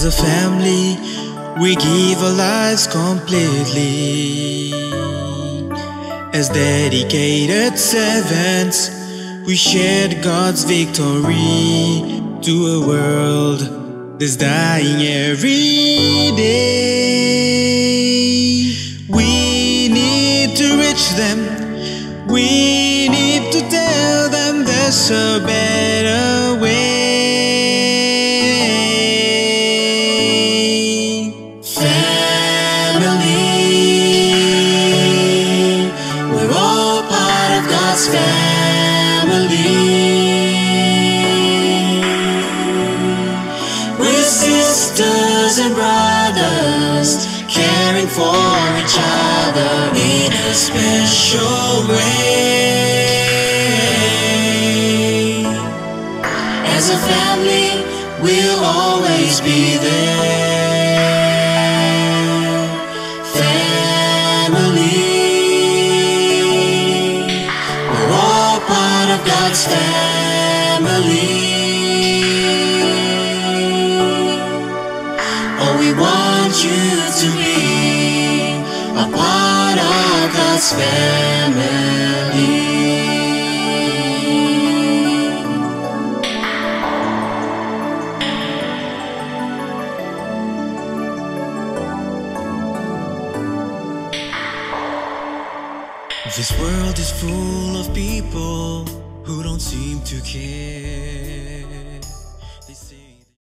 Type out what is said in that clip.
As a family, we give our lives completely. As dedicated servants, we shared God's victory to a world that's dying every day. We need to reach them. We need to tell them there's a better God's family. We're sisters and brothers, caring for each other in a special way. As a family, we'll always be there. God's family. Oh, we want you to be a part of God's family. This world is full of people who don't seem to care.